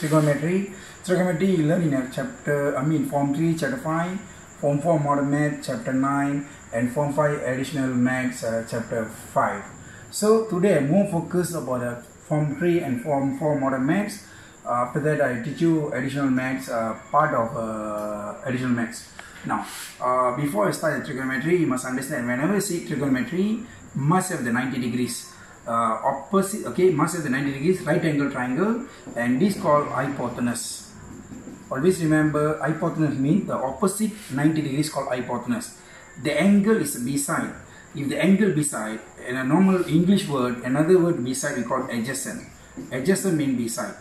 trigonometry. Trigonometry you learn in a chapter, I mean form 3, chapter 5, form 4 modern math, chapter 9 and form 5 additional maths, uh, chapter 5. So today more focused about the form 3 and form 4 modern maths. Uh, after that I teach you additional maths, uh, part of uh, additional maths. Now, uh, before I start the trigonometry, you must understand whenever you see trigonometry, must have the 90 degrees. Uh, opposite, okay, must have the 90 degrees, right angle triangle, and this called hypotenuse. Always remember, hypotenuse means the opposite 90 degrees called hypotenuse. The angle is beside. If the angle beside, in a normal English word, another word beside we call adjacent. Adjacent means beside.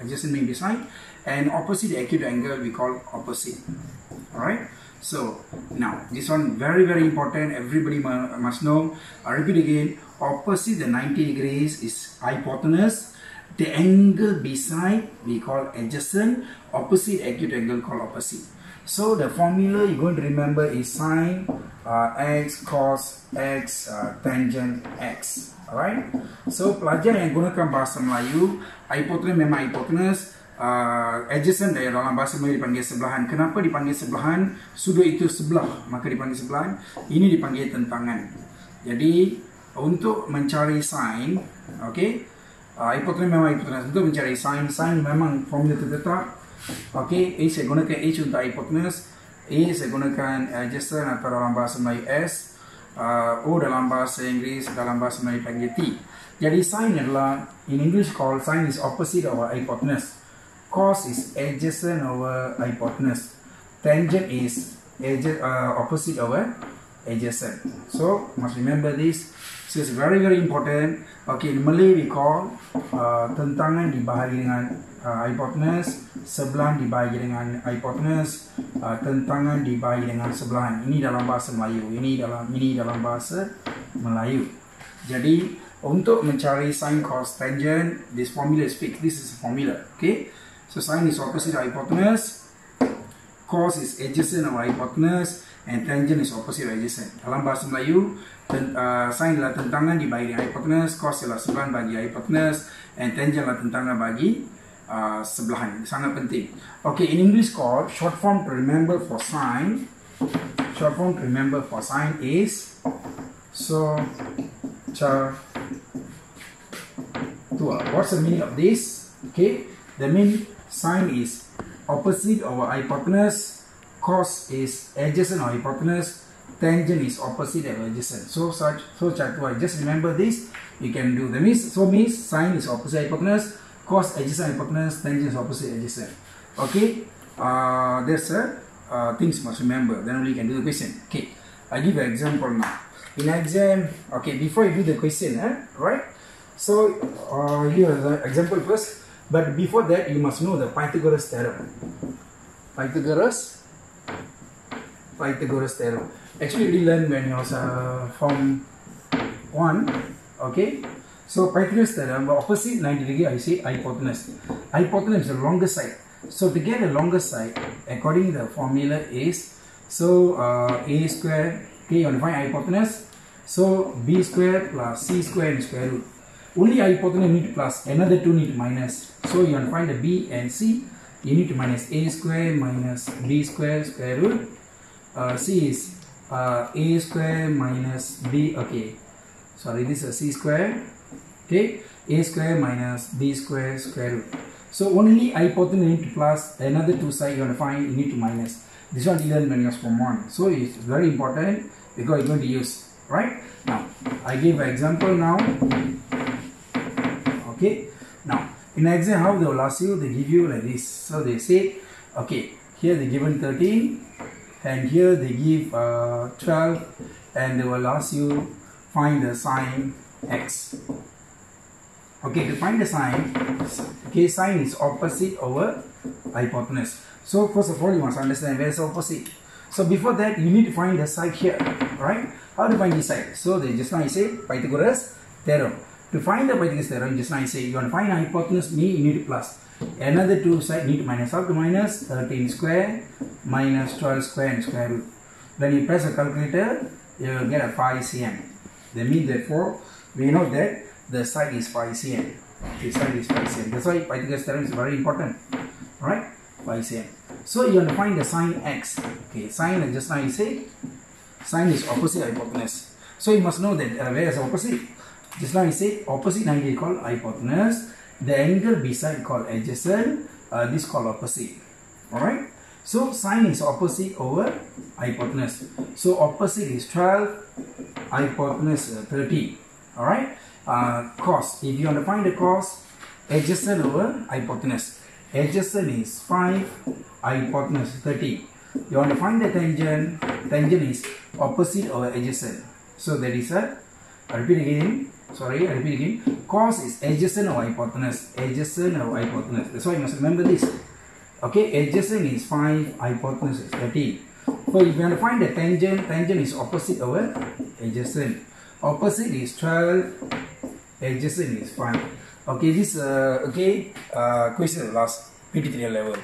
Adjacent means beside, and opposite acute angle we call opposite. Alright? So, now, this one very very important, everybody must know. I repeat again, opposite the 90 degrees is hypotenuse. The angle beside we call adjacent, opposite acute angle called opposite. So the formula you're going to remember is sine uh, x cos x uh, tangent x. Alright? So pelajar yang gunakan bahasa Melayu, hypotenuse memang hypotenuse, uh, adjacent dari dalam bahasa Melayu dipanggil sebelahan. Kenapa dipanggil sebelahan? Sudut itu sebelah, maka dipanggil sebelahan. Ini dipanggil tentangan. Jadi untuk mencari sin, okey, uh, hypotenuse memang hypotenuse. Untuk mencari sin, sin memang formula tertetap. Okey, A saya gunakan H untuk hypotenuse. A saya gunakan adjacent atau dalam bahasa Melayu S. Uh, o dalam bahasa Inggeris, dalam bahasa Melayu panggil T. Jadi sin adalah in English called sin is opposite of hypotenuse cos is adjacent over hypotenuse tangent is adjacent, uh, opposite over adjacent so must remember this so it's very very important. Okay in Malay we call uh, tentangan dibahagi dengan uh, hypotenuse sebelahan dibahagi dengan hypotenuse uh, tentangan dibahagi dengan sebelahan. Ini dalam bahasa Melayu. Ini dalam ini dalam bahasa Melayu. Jadi untuk mencari sin cos tangent this formula is fixed. This is a formula. Okay? So sine is opposite hypotenuse, cos is adjacent of hypotenuse, and tangent is opposite adjacent. Dalam bahasa Melayu, ten, uh, sine adalah tentangan dibagi dengan hypotenuse, cos adalah sebelahan bagi hypotenuse, and tangent adalah tentangan bagi uh, sebelahan. Sangat penting. Okay, in English called short form to remember for sine. Short form to remember for sine is so cha tua. What's the meaning of this? Okay, the meaning sine is opposite over hypotenuse, cos is adjacent of hypotenuse, tangent is opposite of adjacent. So such so chapter just remember this. You can do the means so means sine is opposite hypotenuse, cos adjacent hypotenuse, tangent is opposite adjacent. Okay, uh, there's a uh, things must remember. Then only you can do the question. Okay, I give an example now. In exam, okay, before you do the question, eh, right? So uh, here the example first. But before that, you must know the Pythagoras theorem. Pythagoras, Pythagoras theorem. Actually, we learned when you was uh, from one. Okay. So Pythagoras theorem, the opposite 90 degree, I say hypotenuse. Hypotenuse is the longer side. So to get the longer side, according to the formula is so uh, a square. Okay, you want to find hypotenuse. So b square plus c square and square root. Only i hypotenuse need plus, another two need minus. So you to find the b and c. You need to minus a square minus b square square root. Uh, c is uh, a square minus b. Okay, sorry, this is c square. Okay, a square minus b square square root. So only I hypotenuse need to plus, another two side you want to find, you need to minus. This one you learn when you from one. So it's very important because you're going to use. Right now, I give an example now okay? Now in exam how they will ask you they give you like this. So they say okay here they given 13 and here they give uh, 12 and they will ask you find the sine x. Okay to find the sine okay sine is opposite over hypotenuse. So first of all you must understand where is opposite. So before that you need to find the side here right? How to find the side? So they just now I say Pythagoras theorem to find the Pythagoras theorem, just now I say you want to find hypotenuse mean you need to plus. Another two side need to minus. How to 13 square minus 12 square and square root. When you press a calculator, you will get a 5 cm. That means therefore, we know that the side is 5 cm. Okay, sine is 5 cm. That's why Pythagoras theorem is very important. Right? 5 cm. So you want to find the sine x. Okay, sine just now you say sine is opposite hypotenuse. So you must know that uh, where is opposite? Just now you say opposite angle called hypotenuse. The angle beside called adjacent. Uh, this called opposite. Alright? So sine is opposite over hypotenuse. So opposite is 12, hypotenuse uh, 30. Alright? Uh, cos. If you want to find the cos, adjacent over hypotenuse. Adjacent is 5, hypotenuse 30. You want to find the tangent. Tangent is opposite over adjacent. So that is a, I repeat again. Sorry, I repeat again. Cos is adjacent over hypotenuse. Adjacent over hypotenuse. That's why you must remember this. Okay, adjacent is 5, hypotenuse is 13. So if you want to find the tangent, tangent is opposite over adjacent. Opposite is 12, adjacent is 5. Okay, this uh, okay uh, question last PT3 level.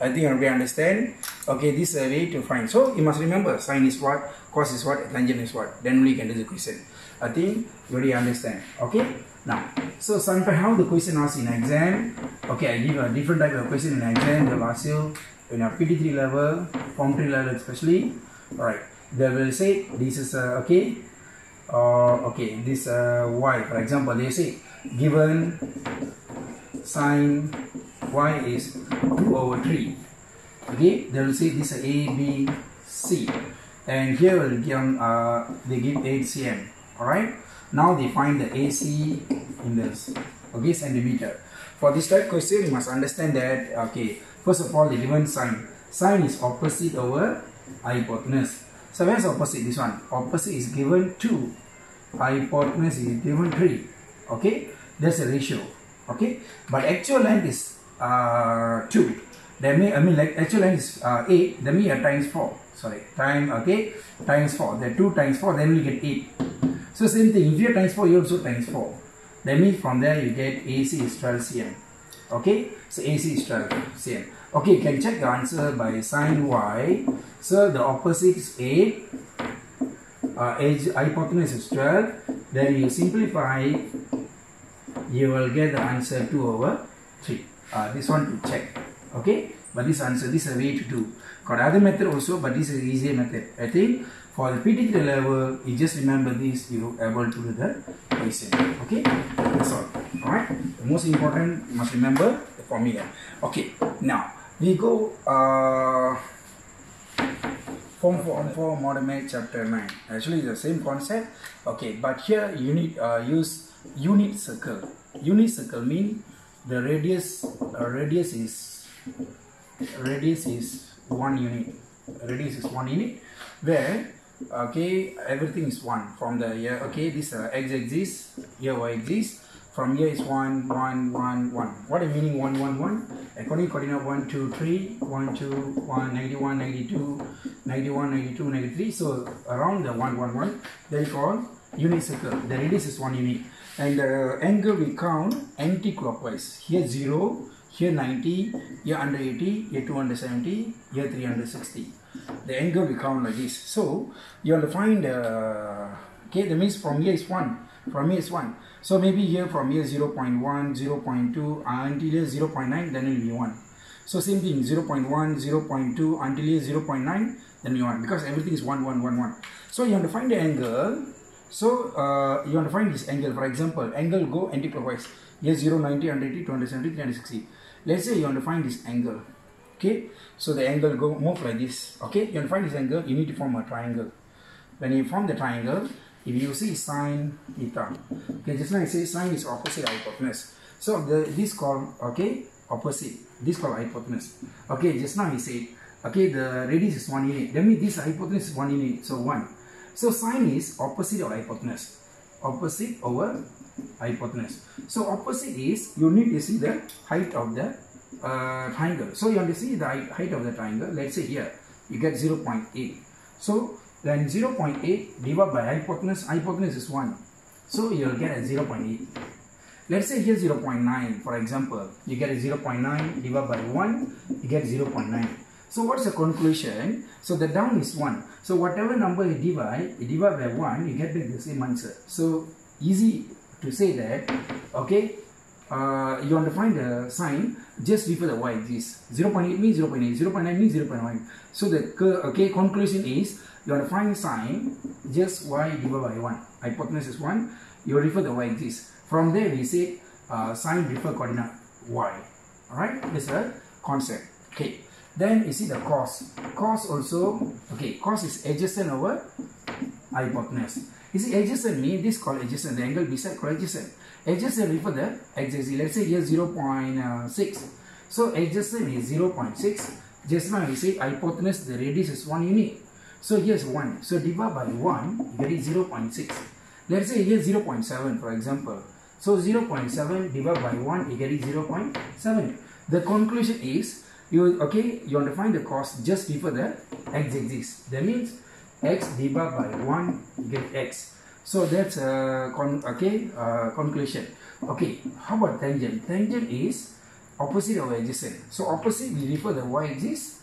I think everybody understand. Okay, this is a way to find. So you must remember sine is what, cos is what, tangent is what. Then only you can do the question. I think you already understand. Okay. Now, so sometimes how the question asked in exam. Okay, I give a different type of question in exam. They'll ask you in a PT3 level, Form 3 level especially. Alright, they will say this is uh, okay. Uh, okay, this uh, y for example, they say given sine y is 2 over 3. Okay, they will say this is a b c, and here will give uh, they give 8 cm. Alright. Now they find the AC in this okay centimeter. For this type question, you must understand that okay. First of all, the given sine. Sine is opposite over hypotenuse. So where's opposite? This one. Opposite is given 2. Hypotenuse is given 3. Okay. That's a ratio. Okay. But actual length is uh, 2. That mean I mean like actual length is uh, 8. That means times 4. Sorry. Time okay. Times 4. That 2 times 4. Then we get 8. So same thing, if you times 4, you also times 4. That means from there you get AC is 12 cm. Okay, so AC is 12 cm. Okay, you can check the answer by sine y. So the opposite is 8. Uh, edge hypotenuse is 12. Then you simplify, you will get the answer 2 over 3. Uh, this one to check. Okay, but this answer, this is a way to do. Got other method also, but this is easier method. I think for the PT3 level, you just remember this, you able to do the question. Okay, that's all. Alright, the most important, must remember the formula. Okay, now we go uh, form 4, form 4 modern math chapter 9. Actually, the same concept. Okay, but here you need uh, use unit circle. Unit circle mean the radius uh, radius is radius is one unit. Radius is one unit where okay everything is one from the here okay this uh, x exists here y exists. From here is one one one one. What is meaning one one one? According coordinate one two three one two one 91 92 91 92 93 so around the one one one they call unit circle the radius is one unit and the angle we count anti-clockwise. Here zero here 90 here under 80 here 270 here 360 the angle will count like this. So you have to find uh, okay that means from here is 1 from here is 1 so maybe here from here 0 0.1 0 0.2 until here 0 0.9 then it will be 1 so same thing 0 0.1 0 0.2 until here 0 0.9 then you 1 because everything is 1 1 1 1 so you have to find the angle. So uh, you want to find this angle. For example angle go anti-clockwise. Here 0 90 180 270 360 let's say you want to find this angle okay? So the angle go move like this okay? You want to find this angle you need to form a triangle. When you form the triangle if you see sine theta okay just like I say sine is opposite hypotenuse. So the this called okay opposite this called hypotenuse. Okay just now he said okay the radius is one unit. That means this hypotenuse is one unit so one. So sine is opposite of hypotenuse opposite over hypotenuse so opposite is you need to see the height of the uh, triangle. So you want to see the height of the triangle. Let's say here you get 0.8. So then 0.8 divided by hypotenuse. Hypotenuse is 1. So you will get a 0.8. Let's say here 0.9 for example. You get a 0.9 divided by 1. You get 0.9. So what's the conclusion? So the down is 1. So whatever number you divide, you divide by 1, you get back the same answer. So easy to say that, okay, uh, you want to find the sine, just refer the y-axis. 0.8 means 0.8, 0.9 means 0.1. So the okay conclusion is you want to find sine just y divided by 1. Hypotenuse is 1. You refer the y-axis. From there we say uh, sine refer coordinate y. Alright, this is a concept. Okay. Then you see the cos. Cos also, okay, cos is adjacent over hypotenuse. You see adjacent means this called adjacent, the angle beside called adjacent. Adjacent refer the x-axis. Let's say here 0 uh, 0.6. So adjacent is 0 0.6. Just now we say hypotenuse, the radius is 1 unit. So here's 1. So divide by 1, you get 0 0.6. Let's say here 0 0.7 for example. So 0 0.7 divided by 1, you get 0 0.7. The conclusion is, you okay, you want to find the cost, just refer the x-axis. That means x divided by 1, get x. So that's a con okay uh, conclusion. Okay, how about tangent? Tangent is opposite of adjacent. So opposite we refer the y-axis,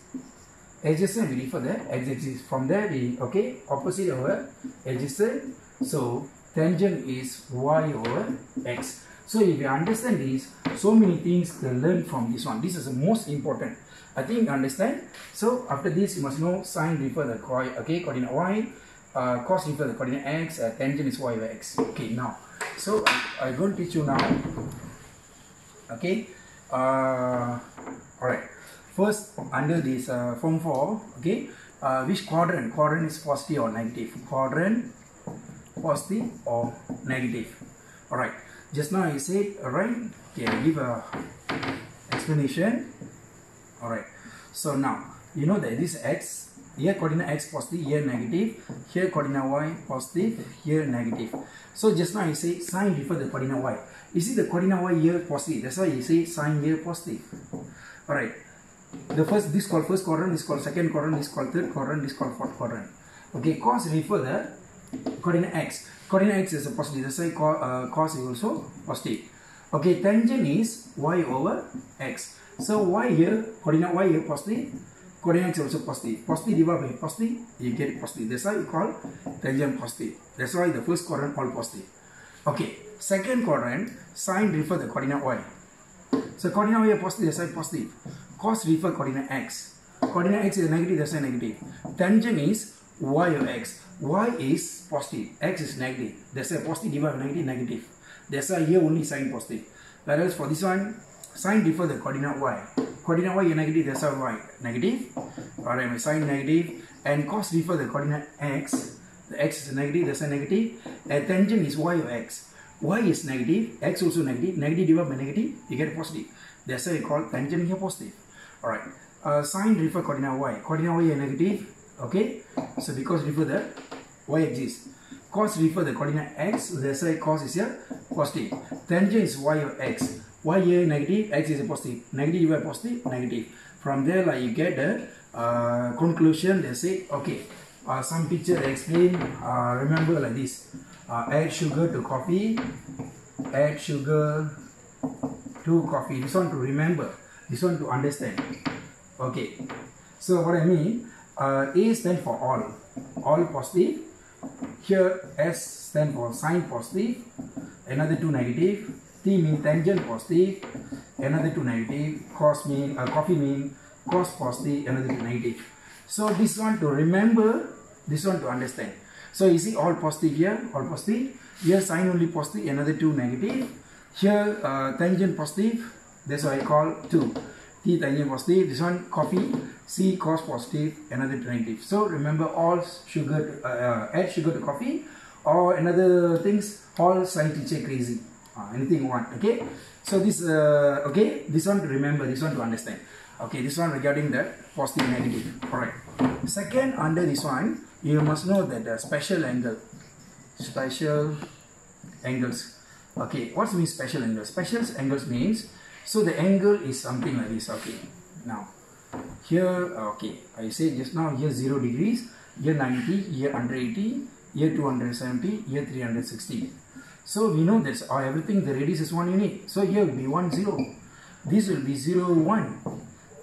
adjacent we refer the x-axis. From there we okay opposite over adjacent. So tangent is y over x. So if you understand this, so many things to learn from this one. This is the most important. I think you understand. So after this, you must know sine refer the okay coordinate y, uh, cos refer the coordinate x, uh, tangent is y over x. Okay, now, so I, I'm going to teach you now. Okay, uh, all right. First, under this uh, form four, okay, uh, which quadrant? Quadrant is positive or negative? Quadrant positive or negative? All right. Just now I said, all right. Okay, I give a explanation. All right. So now you know that this x here coordinate x positive, here negative, here coordinate y positive, here negative. So just now you say sine before the coordinate y. You see the coordinate y here positive. That's why you say sine here positive. Alright. The first this called first quadrant, this called second quadrant, this called third quadrant, this called fourth quadrant. Okay, cos refer the coordinate x. Coordinate x is a positive. That's why uh, cos is also positive. Okay, tangent is y over x. So y here, coordinate y here positive, coordinate also positive. Positive divided by positive, you get it positive. That's why you call tangent positive. That's why the first quadrant all positive. Okay, second quadrant, sine refer the coordinate y. So coordinate y positive, that's why positive. Cos refer coordinate x. Coordinate x is negative, that's why negative. Tangent is y over x. y is positive, x is negative. That's why positive divided by negative, negative. That's why here only sine positive. Whereas for this one, sine refer the coordinate y. Coordinate y is negative, that's why y negative. Alright, my sine negative. And cos refer the coordinate x. The x is negative, that's a negative. And tangent is y of x. y is negative, x also negative. Negative divided by negative, you get positive. That's why we call tangent here positive. Alright. Uh, sine refer coordinate y. Coordinate y is negative. Okay. So because refer the y axis. Cos refer the coordinate x. That's why cos is here positive. Tangent is y of x y here negative, x is a positive, negative divided positive, negative. From there, like you get the uh, conclusion. They say, okay, uh, some picture they explain. Uh, remember like this: uh, add sugar to coffee, add sugar to coffee. This one to remember. This one to understand. Okay. So what I mean, uh, A stand for all, all positive. Here S stand for sine positive. Another two negative T mean tangent positive, another two negative, cos mean, uh, coffee mean cos positive, another two negative. So this one to remember, this one to understand. So you see all positive here, all positive. Here sine only positive, another two negative. Here uh, tangent positive, that's why I call 2. T tangent positive, this one coffee, C cos positive, another two negative. So remember all sugar, to, uh, uh, add sugar to coffee or another things, all sine teacher crazy uh, anything you want okay? So this uh, okay this one to remember this one to understand. Okay this one regarding the positive negative. Correct. Second under this one you must know that the special angle special angles. Okay what means special angle? Special angles means so the angle is something like this okay. Now here okay i say just now here 0 degrees here 90 here 180 here 270 here 360 so we know that uh, everything the radius is one unit. So here will be 1 0. This will be 0 1.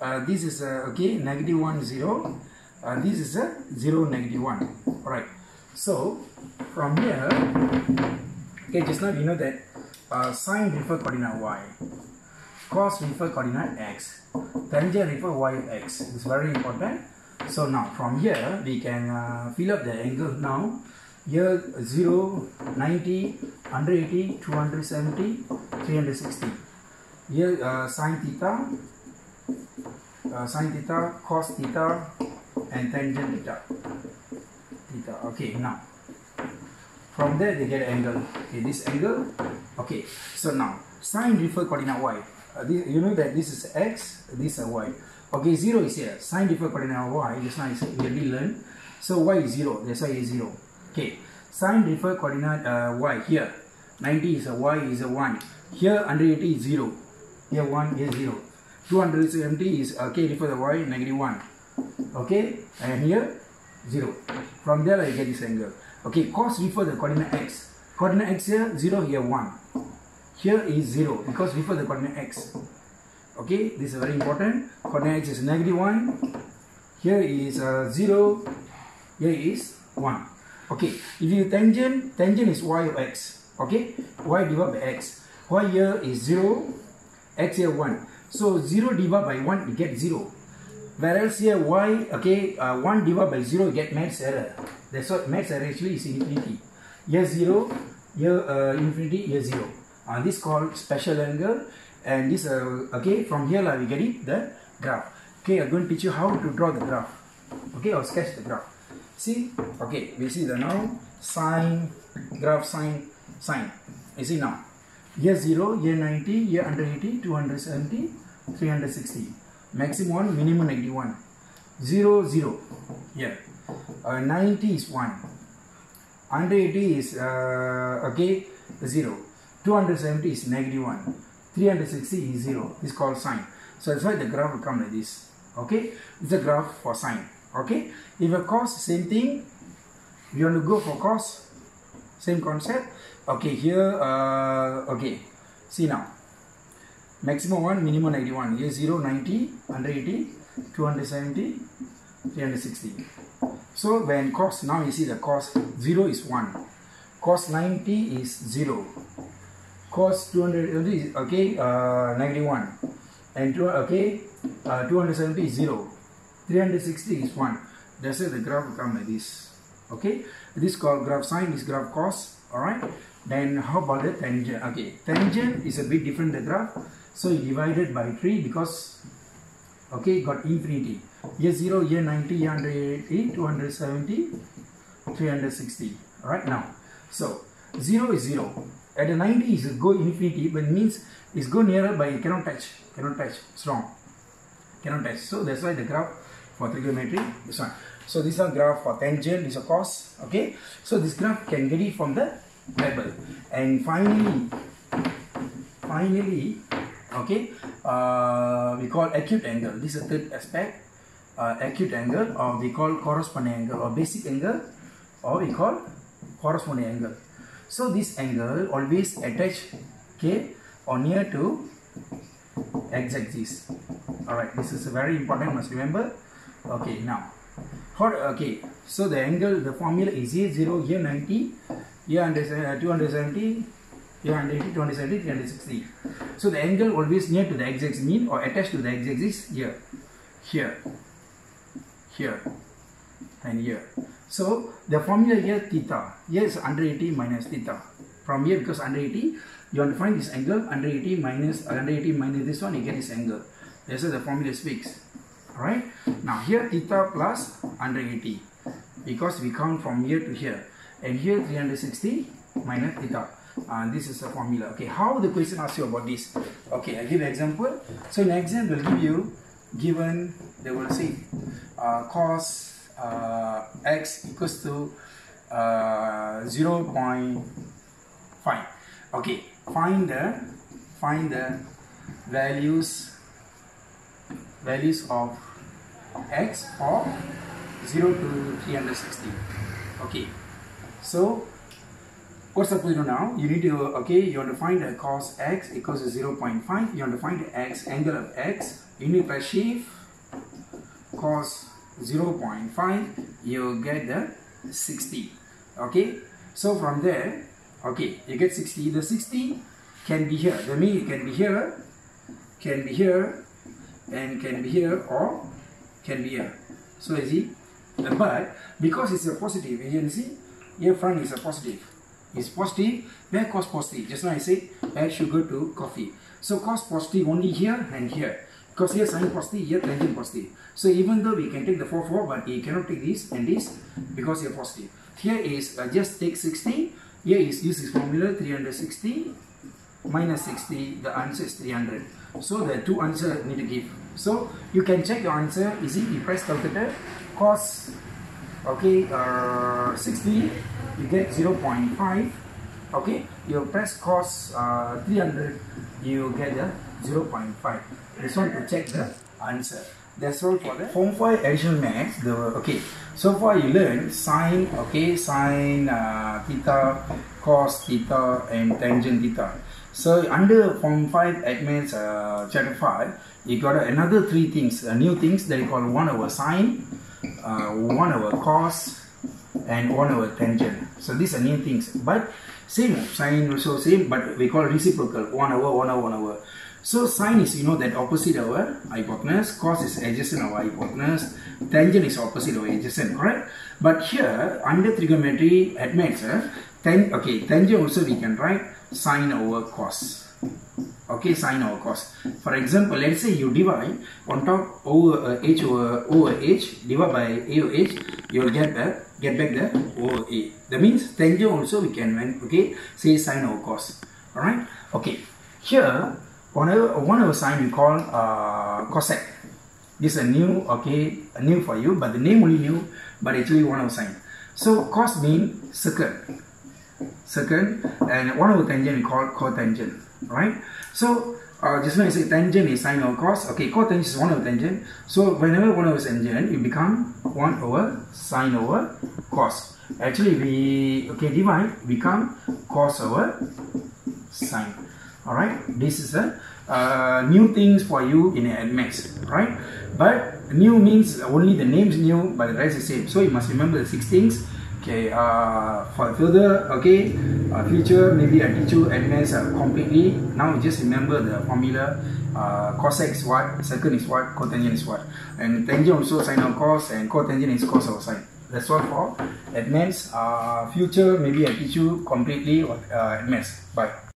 Uh, this is uh, okay negative 1 0. Uh, this is a 0 negative 1. Alright. So from here, okay, just now we know that uh, sine refer coordinate y, cos refer coordinate x, tangent refer y of x. It's very important. So now from here we can uh, fill up the angle now. Here 0, 90, 180, 270, 360. Here uh, sine theta, uh, sine theta, cos theta, and tangent theta. Theta. Okay, now from there they get angle. Okay, this angle. Okay, so now sine refer coordinate y. Uh, this, you know that this is x, this is y. Okay, zero is here. Sine refer coordinate y. Just now is already learned. So y is zero. That's why is zero. Okay, sine refer coordinate uh, y here. 90 is a y is a 1. Here 180 is 0. Here 1 is 0. 270 is okay refer the y negative 1. Okay, and here 0. From there I get this angle. Okay, cos refer the coordinate x. Coordinate x here 0 here 1. Here is 0 because refer the coordinate x. Okay, this is very important. Coordinate x is negative 1. Here is uh, 0. Here is 1. Okay, if you tangent, tangent is y of x. Okay, y divided by x. y here is 0, x here 1. So 0 divided by 1, you get 0. Whereas here y, okay, uh, 1 divided by 0, you get maths error. That's what maths error actually is infinity. Here 0, here uh, infinity, here 0. Uh, this called special angle. And this, uh, okay, from here like, we get it, the graph. Okay, I'm going to teach you how to draw the graph. Okay, or sketch the graph. See, okay, we see the now sine, graph sine, sine. You see now, here 0, here 90, here 180, 270, 360. Maximum 1, minimum 91. 0, 0. Here. Uh, 90 is 1. 180 is, uh, okay, 0. 270 is negative 1. 360 is 0. This is called sine. So that's why the graph will come like this. Okay, it's a graph for sine. Okay, if a cos, same thing. You want to go for cos, same concept. Okay, here, uh, okay, see now. Maximum 1, minimum 91. Here 0, 90, 180, 270, 360. So when cos, now you see the cos 0 is 1. Cos 90 is 0. Cos 200 is okay, uh, negative 1. And two, okay, uh, 270 is 0. 360 is 1. That's why the graph come like this. Okay, this called graph sine, this graph cos. Alright, then how about the tangent? Okay, tangent is a bit different the graph. So you divided by 3 because okay got infinity here 0 here 90 here 180 270 360 right now so 0 is 0 at the 90 is go infinity but means it's go nearer but cannot touch cannot touch it's wrong cannot touch so that's why the graph for trigonometry. This one. So this one graph for tangent this is a cos okay? So this graph can get it from the table and finally finally okay uh, we call acute angle. This is the third aspect. Uh, acute angle or we call corresponding angle or basic angle or we call corresponding angle. So this angle always attach okay or near to x-axis all right this is very important must remember okay now for okay so the angle the formula is here 0 here 90 here under, uh, 270 here 180 270 360 so the angle always near to the x-axis mean or attached to the x-axis here here here and here. So the formula here theta here is 180 minus theta. From here because 180 you want to find this angle 180 minus 180 minus this one you get this angle. This is the formula speaks alright? Now here theta plus 180 because we count from here to here. And here 360 minus theta uh, this is a formula. Okay how the question asks you about this? Okay i give example. So an example will give you given they will say uh, cos uh, x equals to uh, 0 0.5 okay find the find the values values of x for 0 to 360 okay. So what's up to do now? You need to okay you want to find the cos x equals to 0 0.5 you want to find the x angle of x you need to achieve cos 0 0.5 you get the 60 okay? So from there okay you get 60 the 60 can be here. the mean can be here, can be here, and can be here or can be here. So you see, but because it's a positive, you can see here front is a positive. It's positive, where cos positive? Just now I said add sugar to coffee. So cos positive only here and here. Because here sine positive, here tangent positive. So even though we can take the 4 4, but we cannot take this and this because here positive. Here is uh, just take 60. Here is use this formula 360 minus 60. The answer is 300. So the two answer need to give. So you can check your answer. Is it you press calculator? Cos okay uh, 60 you get 0.5 okay you press cos uh, 300 you get the 0.5 this one to check the answer. That's all for the form 5 additional maths. The okay so far you learned sine okay sine uh, theta cos theta and tangent theta so under form 5 add maths uh, chapter 5 you got another three things uh, new things that you call 1 over sine uh, 1 over cos and 1 over tangent. So these are new things. But same sine also same but we call reciprocal 1 over 1 over 1 over so sine is you know that opposite our hypotenuse cos is adjacent our hypotenuse tangent is opposite our adjacent correct? But here under trigonometry add maths uh, okay tangent also we can write sine over cos. Okay sine over cos. For example let's say you divide on top over uh, h over over h divide by a over h you'll get the get back the over a. That means tangent also we can when okay? Say sine over cos. All right okay. Here one over one over sine we call uh, cosec. This is a new okay a new for you but the name only new but actually one over sine so cos mean secant secant and one over tangent we call cotangent right so uh, just now I say tangent is sine over cos. Okay, cotangent is 1 over tangent. So whenever 1 over tangent, it become 1 over sine over cos. Actually, we okay divide become cos over sine. Alright, this is a uh, new things for you in add maths, right? But new means only the names new, but the rest is same. So you must remember the six things okay uh, for further okay uh, future maybe I teach you advanced uh, completely. Now just remember the formula uh, cosec is what secant is what cotangent is what. And tangent also sine of cos and cotangent is cos of sine. That's all for advanced uh, future maybe I teach you completely uh, advanced bye